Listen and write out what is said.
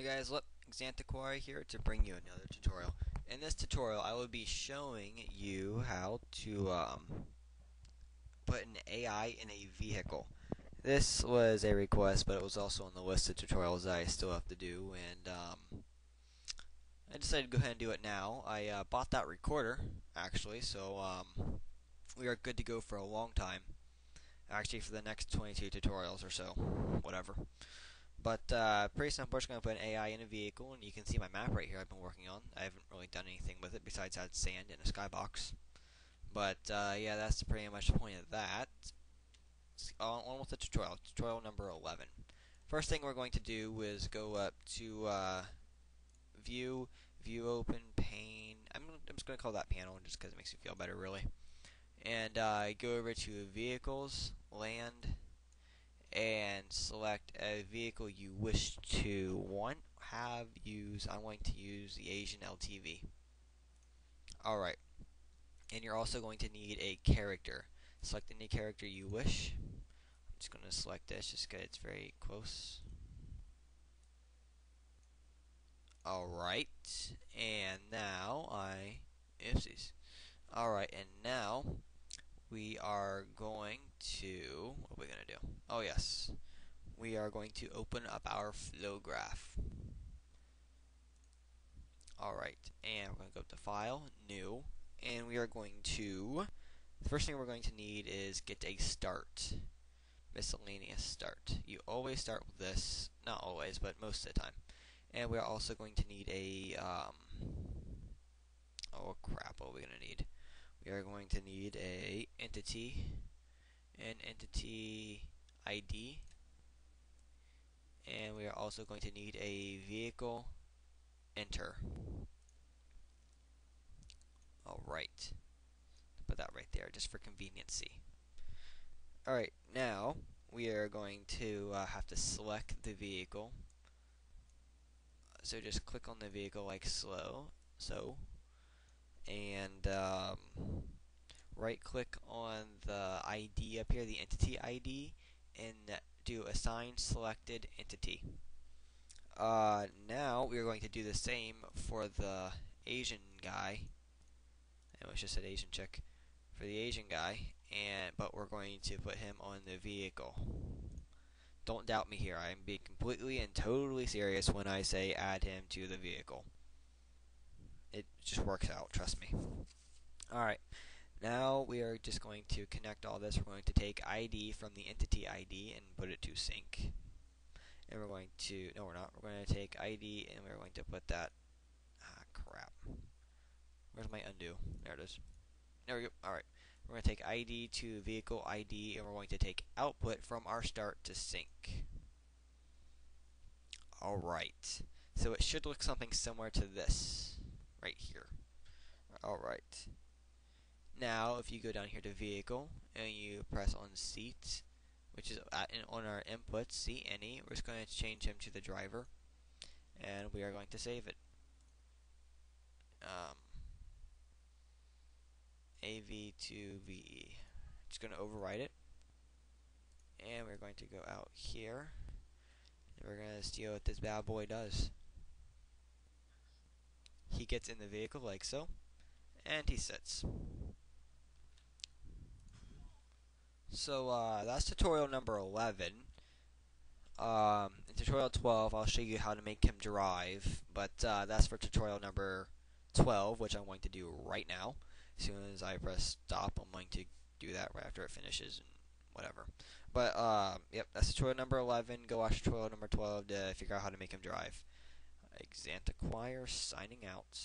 Hey guys, look, Xantiquari here to bring you another tutorial. In this tutorial, I will be showing you how to um, put an AI in a vehicle. This was a request, but it was also on the list of tutorials I still have to do, and um, I decided to go ahead and do it now. I uh, bought that recorder, actually, so um, we are good to go for a long time. Actually, for the next 22 tutorials or so, whatever. But uh, pretty simple. We're just going to put an AI in a vehicle, and you can see my map right here I've been working on. I haven't really done anything with it besides add sand in a skybox. But uh, yeah, that's pretty much the point of that. On, on with the tutorial. Tutorial number 11. First thing we're going to do is go up to uh, View, View Open, Pane. I'm, I'm just going to call that panel just because it makes me feel better, really. And uh, go over to Vehicles, Land, and select a vehicle you wish to want have use I'm going to use the Asian LTV alright. And you're also going to need a character. Select any character you wish. I'm just going to select this just because it's very close. Alright. And now I oopsies. Alright and now we are going to, what are we going to do? Oh yes, we are going to open up our flow graph. Alright, and we're going to go to File, New, and we are going to, the first thing we're going to need is get a start. Miscellaneous start. You always start with this, not always, but most of the time. And we are also going to need a, um, oh crap, what are we going to need? we are going to need a entity an entity ID and we are also going to need a vehicle. Enter. Alright put that right there just for conveniency. Alright now we are going to uh, have to select the vehicle. So just click on the vehicle like slow so. And um, right click on the ID up here, the entity ID, and do assign selected entity. Uh, now we are going to do the same for the Asian guy. I almost just said Asian chick. For the Asian guy, and but we're going to put him on the vehicle. Don't doubt me here. I am being completely and totally serious when I say add him to the vehicle it just works out, trust me. Alright, now we are just going to connect all this. We're going to take ID from the entity ID and put it to sync. And we're going to, no we're not, we're going to take ID and we're going to put that, ah crap. Where's my undo? There it is. There we go, alright. We're going to take ID to vehicle ID and we're going to take output from our start to sync. Alright, so it should look something similar to this right here. Alright. Now, if you go down here to Vehicle, and you press on Seat, which is at, on our input, see any, we're just going to change him to the driver, and we are going to save it. Um, AV2VE. Just going to overwrite it, and we're going to go out here, and we're going to see what this bad boy does he gets in the vehicle like so, and he sits. So uh, that's tutorial number 11. Um, in tutorial 12, I'll show you how to make him drive, but uh, that's for tutorial number 12, which I'm going to do right now. As soon as I press stop, I'm going to do that right after it finishes and whatever. But, uh, yep, that's tutorial number 11. Go watch tutorial number 12 to figure out how to make him drive. Xantiquire signing out.